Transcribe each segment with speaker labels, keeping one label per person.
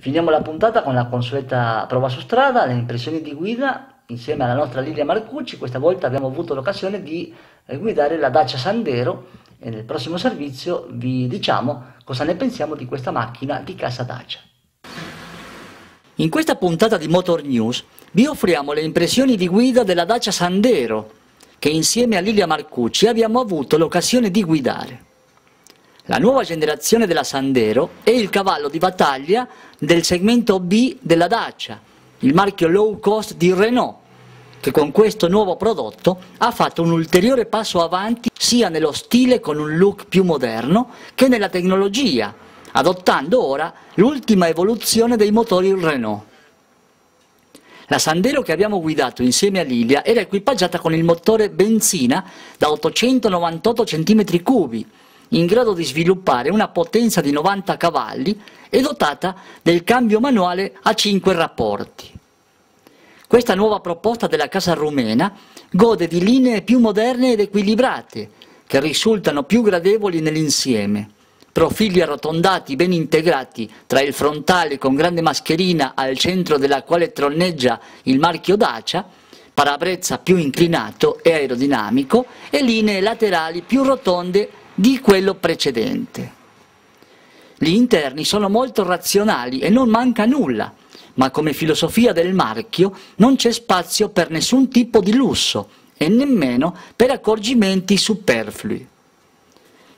Speaker 1: Finiamo la puntata con la consueta prova su strada, le impressioni di guida insieme alla nostra Lilia Marcucci. Questa volta abbiamo avuto l'occasione di guidare la Dacia Sandero e nel prossimo servizio vi diciamo cosa ne pensiamo di questa macchina di casa Dacia. In questa puntata di Motor News vi offriamo le impressioni di guida della Dacia Sandero che insieme a Lilia Marcucci abbiamo avuto l'occasione di guidare. La nuova generazione della Sandero è il cavallo di battaglia del segmento B della Dacia, il marchio low cost di Renault, che con questo nuovo prodotto ha fatto un ulteriore passo avanti sia nello stile con un look più moderno che nella tecnologia, adottando ora l'ultima evoluzione dei motori Renault. La Sandero che abbiamo guidato insieme a Lilia era equipaggiata con il motore benzina da 898 cm3, in grado di sviluppare una potenza di 90 cavalli e dotata del cambio manuale a 5 rapporti. Questa nuova proposta della casa rumena gode di linee più moderne ed equilibrate, che risultano più gradevoli nell'insieme. Profili arrotondati ben integrati tra il frontale con grande mascherina al centro della quale tronneggia il marchio Dacia, parabrezza più inclinato e aerodinamico e linee laterali più rotonde di quello precedente. Gli interni sono molto razionali e non manca nulla, ma come filosofia del marchio non c'è spazio per nessun tipo di lusso e nemmeno per accorgimenti superflui.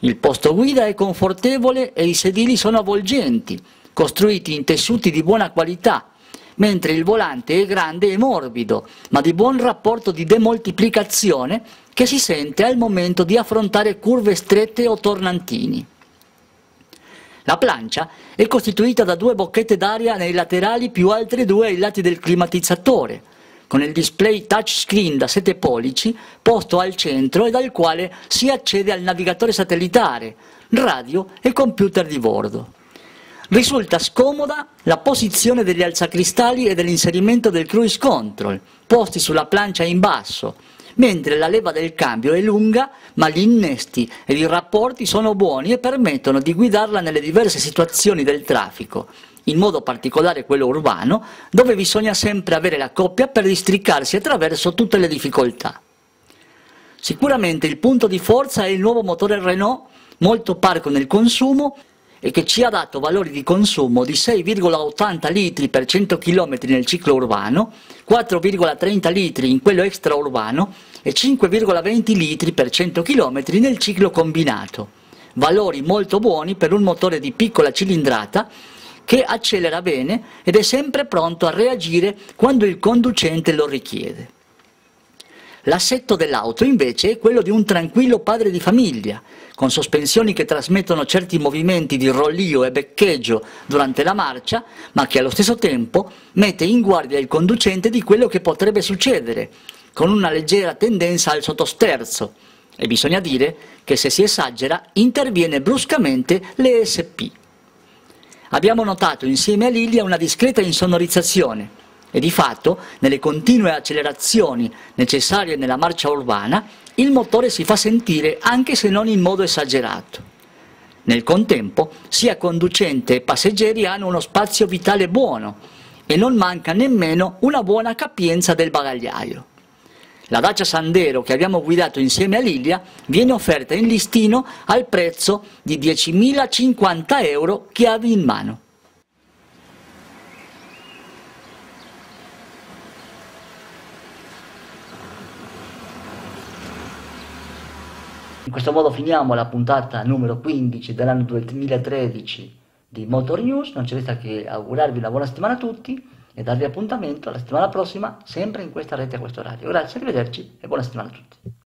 Speaker 1: Il posto guida è confortevole e i sedili sono avvolgenti, costruiti in tessuti di buona qualità, mentre il volante è grande e morbido, ma di buon rapporto di demoltiplicazione che si sente al momento di affrontare curve strette o tornantini. La plancia è costituita da due bocchette d'aria nei laterali più altre due ai lati del climatizzatore, con il display touchscreen da 7 pollici posto al centro e dal quale si accede al navigatore satellitare, radio e computer di bordo. Risulta scomoda la posizione degli alzacristalli e dell'inserimento del cruise control, posti sulla plancia in basso, mentre la leva del cambio è lunga, ma gli innesti ed i rapporti sono buoni e permettono di guidarla nelle diverse situazioni del traffico, in modo particolare quello urbano, dove bisogna sempre avere la coppia per districarsi attraverso tutte le difficoltà. Sicuramente il punto di forza è il nuovo motore Renault, molto parco nel consumo, e che ci ha dato valori di consumo di 6,80 litri per 100 km nel ciclo urbano, 4,30 litri in quello extraurbano e 5,20 litri per 100 km nel ciclo combinato. Valori molto buoni per un motore di piccola cilindrata che accelera bene ed è sempre pronto a reagire quando il conducente lo richiede. L'assetto dell'auto invece è quello di un tranquillo padre di famiglia, con sospensioni che trasmettono certi movimenti di rollio e beccheggio durante la marcia, ma che allo stesso tempo mette in guardia il conducente di quello che potrebbe succedere, con una leggera tendenza al sottosterzo. E bisogna dire che se si esagera interviene bruscamente l'ESP. Abbiamo notato insieme a Lilia una discreta insonorizzazione, e di fatto, nelle continue accelerazioni necessarie nella marcia urbana, il motore si fa sentire anche se non in modo esagerato. Nel contempo, sia conducente e passeggeri hanno uno spazio vitale buono e non manca nemmeno una buona capienza del bagagliaio. La Dacia Sandero che abbiamo guidato insieme a Lilia viene offerta in listino al prezzo di 10.050 euro chiavi in mano. In questo modo finiamo la puntata numero 15 dell'anno 2013 di Motor News, non ci resta che augurarvi una buona settimana a tutti e darvi appuntamento la settimana prossima sempre in questa rete a questo orario. Grazie, arrivederci e buona settimana a tutti.